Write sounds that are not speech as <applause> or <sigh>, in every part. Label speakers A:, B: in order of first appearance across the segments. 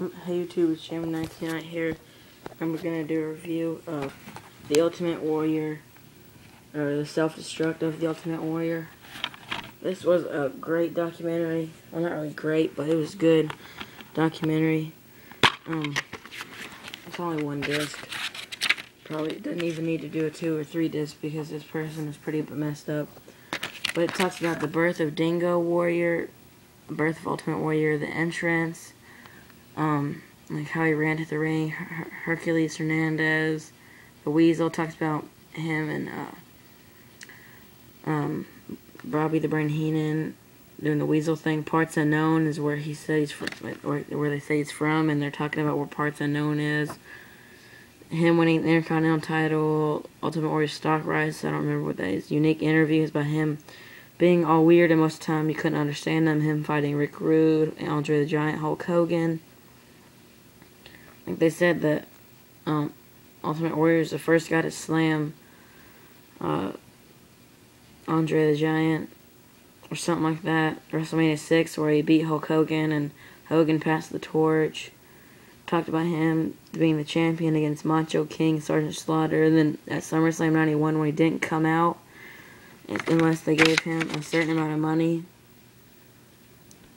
A: Um, hey YouTube, it's Jam99 here, and we're gonna do a review of The Ultimate Warrior, or The Self-Destruct of The Ultimate Warrior. This was a great documentary. Well, not really great, but it was good documentary. Um, it's only one disc. Probably doesn't even need to do a two or three disc because this person is pretty messed up. But it talks about the birth of Dingo Warrior, birth of Ultimate Warrior, the entrance, um, like how he ran to the ring, Her Hercules Hernandez, the Weasel talks about him and uh, um, Bobby the Brain Heenan doing the Weasel thing. Parts Unknown is where he says or where they say he's from, and they're talking about where Parts Unknown is. Him winning the Intercontinental title, Ultimate Warrior stock rise. I don't remember what that is. Unique interviews by him being all weird, and most of the time you couldn't understand them. Him fighting Rick Rude, Andre the Giant, Hulk Hogan. Like they said that um, Ultimate Warrior is the first guy to slam uh, Andre the Giant or something like that. WrestleMania 6 where he beat Hulk Hogan and Hogan passed the torch. Talked about him being the champion against Macho King, Sergeant Slaughter. And then at SummerSlam 91 when he didn't come out unless they gave him a certain amount of money.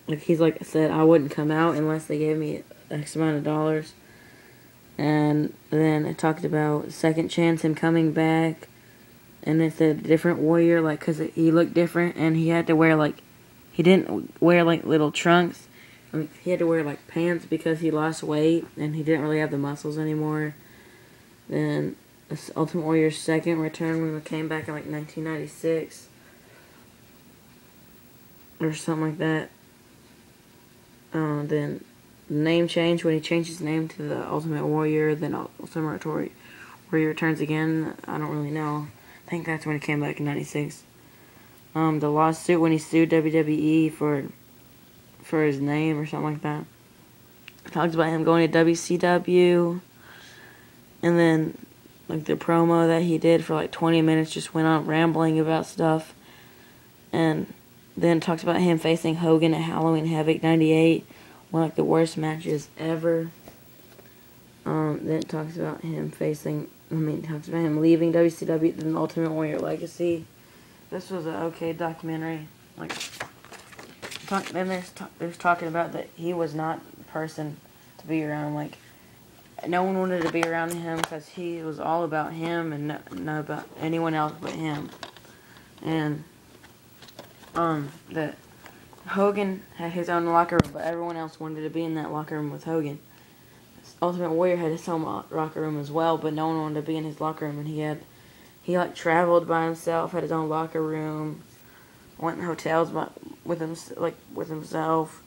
A: Like he's like I said, I wouldn't come out unless they gave me X amount of dollars and then it talked about second chance him coming back. And it's a different warrior like because he looked different. And he had to wear like he didn't wear like little trunks. I mean, he had to wear like pants because he lost weight and he didn't really have the muscles anymore. Then ultimate warrior's second return when he came back in like 1996 or something like that. Uh, then name change when he changed his name to the Ultimate Warrior, then Ultimate Warrior returns again. I don't really know. I think that's when he came back in '96. Um, the lawsuit when he sued WWE for for his name or something like that. Talks about him going to WCW, and then like the promo that he did for like 20 minutes just went on rambling about stuff, and then talks about him facing Hogan at Halloween Havoc '98 one like, the worst matches ever. Um, then it talks about him facing, I mean, talks about him leaving WCW, then Ultimate Warrior Legacy. This was an okay documentary. Like, talk, then there's, there's talking about that he was not the person to be around. Like, no one wanted to be around him because he was all about him and not about anyone else but him. And, um, that Hogan had his own locker room, but everyone else wanted to be in that locker room with Hogan. Ultimate Warrior had his own locker room as well, but no one wanted to be in his locker room, and he had he like traveled by himself, had his own locker room, went in hotels by, with him like with himself.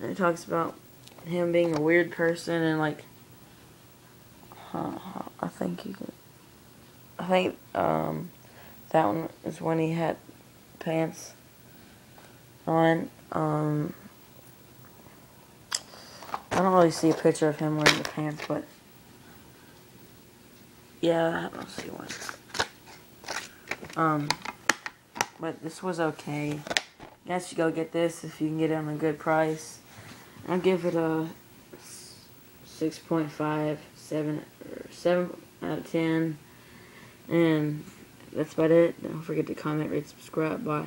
A: And it talks about him being a weird person and like uh, <sighs> I think you I think um that one is when he had pants on. Um, I don't really see a picture of him wearing the pants, but yeah, I don't see one. Um, but this was okay. You guys should go get this if you can get it on a good price. I'll give it a 6.5, 7, 7 out of 10. And that's about it. Don't forget to comment, rate, subscribe. Bye.